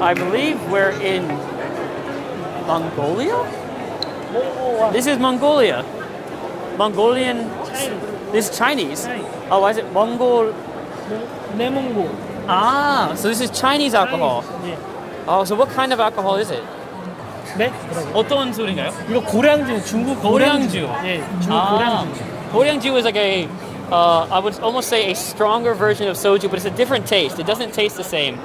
I believe we're in Mongolia. 몽고와 This is Mongolia. Mongolian. 차이 This is Chinese. 차이 Oh, why is it Mongol? 내몽고 Ah, so this is Chinese alcohol. 예. Oh, so what kind of alcohol is it? 네? 어떤 술인가요? 이거 고량주 중국 고량주. 예 중국 Ah, 고량주 Goryangju is like a, uh, I would almost say a stronger version of soju, but it's a different taste. It doesn't taste the same.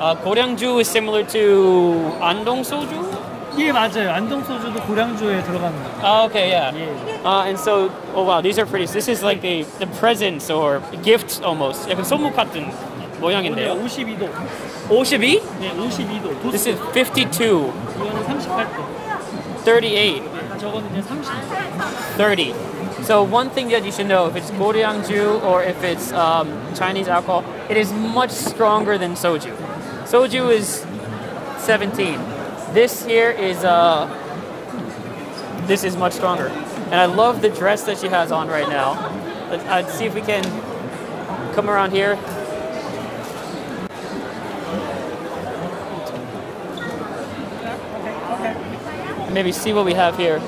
Uh, Goryangju is similar to Andong soju. 예 맞아요 안동 소주도 고량주에 들어가는 거 Oh, okay, yeah. 예. Uh, and so, oh wow, these are pretty. This is like the the presents or gifts almost. 약간 선물 같은 근데 모양인데요. 52도 52? 네 52도 도수 This is 52, 이거는 38도 38, 저거는 이제 30도 30. So one thing that you should know, if it's Goryangju or if it's um, Chinese alcohol, it is much stronger than soju. Soju is 17. This here is uh, this is much stronger, and I love the dress that she has on right now. Let's, let's see if we can come around here. Maybe see what we have here.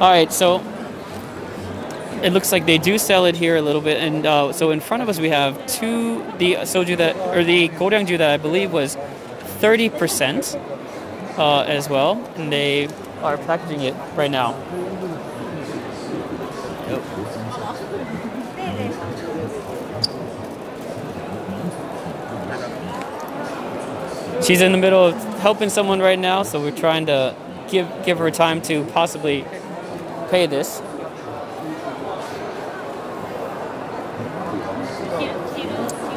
All right, so it looks like they do sell it here a little bit, and uh, so in front of us we have two the soju that or the goryangju that I believe was thirty percent uh, as well, and they are packaging it right now. She's in the middle of helping someone right now, so we're trying to give give her time to possibly pay this.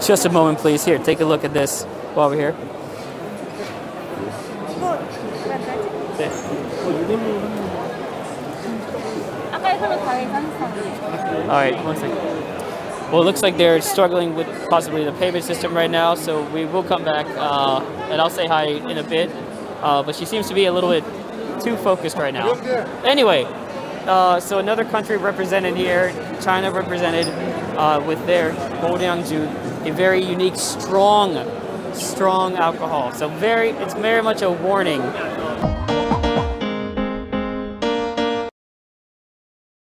Just a moment, please. Here, take a look at this while we're here. All right, one second. Well, it looks like they're struggling with possibly the payment system right now, so we will come back, uh, and I'll say hi in a bit. Uh, but she seems to be a little bit too focused right now. Anyway, uh, so another country represented here, China represented uh, with their Goryangju, a very unique, strong, strong alcohol. So very, it's very much a warning